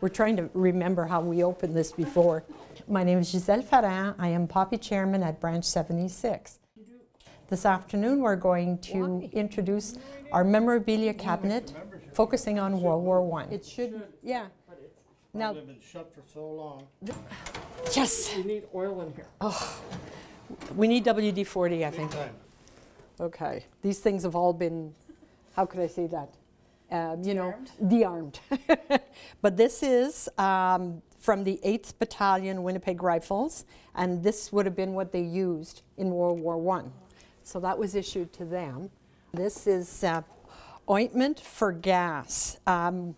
We're trying to remember how we opened this before. My name is Gisele Pharand. I am Poppy Chairman at Branch 76. This afternoon, we're going to introduce our memorabilia cabinet focusing on World War One. It should, yeah. Now, They've been shut for so long. yes, We need oil in here. Oh, we need WD-40, I think. Okay, these things have all been, how could I say that? Uh, you know, de-armed. but this is um, from the 8th Battalion Winnipeg Rifles, and this would have been what they used in World War One. So that was issued to them. This is uh, ointment for gas. Um,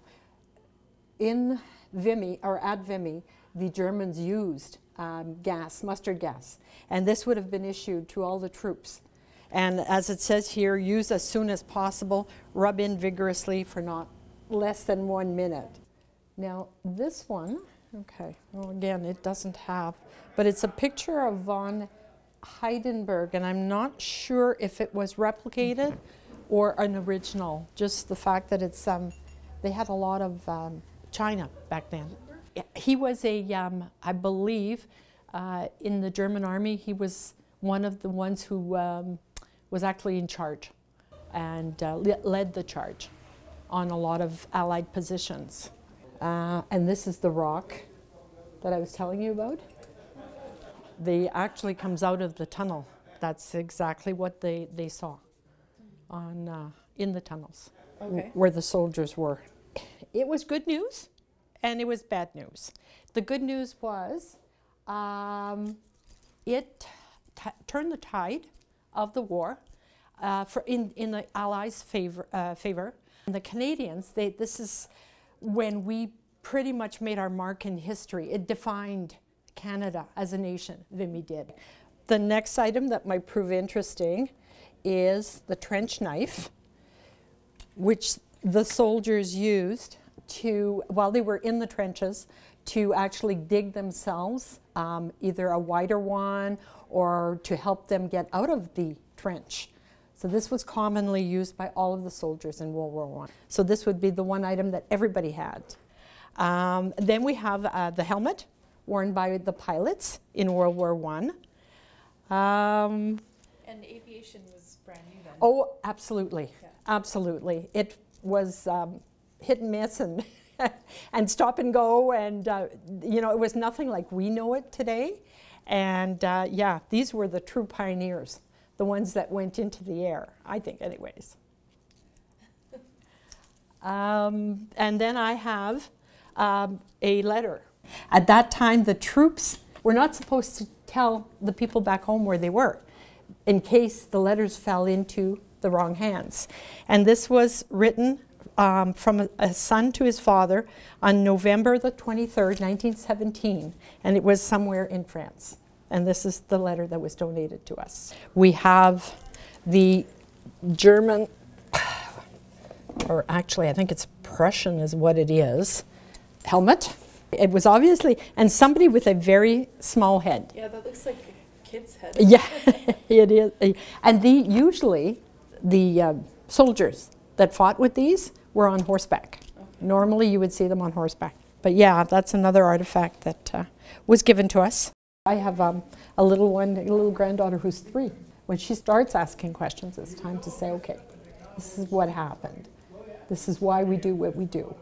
in Vimy, or at Vimy, the Germans used um, gas, mustard gas, and this would have been issued to all the troops. And as it says here, use as soon as possible, rub in vigorously for not less than one minute. Now, this one, okay, well, again, it doesn't have, but it's a picture of von Hindenburg, and I'm not sure if it was replicated or an original, just the fact that it's, um, they had a lot of um, China back then. He was a, um, I believe, uh, in the German army, he was one of the ones who um, was actually in charge and uh, le- led the charge on a lot of Allied positions. Uh, and this is the rock that I was telling you about. They actually comes out of the tunnel. That's exactly what they, they saw on uh, in the tunnels Okay. where the soldiers were. It was good news, and it was bad news. The good news was um, it t- turned the tide of the war uh, for in, in the Allies' favor. Uh, favor. And the Canadians, they, this is when we pretty much made our mark in history. It defined Canada as a nation, Vimy did. The next item that might prove interesting is the trench knife, which the soldiers used to, while they were in the trenches, to actually dig themselves, um, either a wider one or to help them get out of the trench. So this was commonly used by all of the soldiers in World War One. So this would be the one item that everybody had. Um, then we have uh, the helmet worn by the pilots in World War One. Um, And aviation was brand new then. Oh, absolutely, Yeah. absolutely. It was um, hit and miss and and stop and go, and uh, you know it was nothing like we know it today. And uh, yeah, these were the true pioneers, the ones that went into the air. I think, anyways. Um, and then I have um, a letter. At that time, the troops were not supposed to tell the people back home where they were in case the letters fell into the wrong hands. And this was written um, from a, a son to his father on November the 23rd, 1917, and it was somewhere in France. And this is the letter that was donated to us. We have the German or actually, I think it's Prussian, is what it is, helmet. It was obviously, and somebody with a very small head. Yeah, that looks like a kid's head. Yeah, it is. And the, usually, the uh, soldiers that fought with these were on horseback. Normally, you would see them on horseback. But yeah, that's another artifact that uh, was given to us. I have um, a little one, a little granddaughter who's three. When she starts asking questions, it's time to say, okay, this is what happened. This is why we do what we do.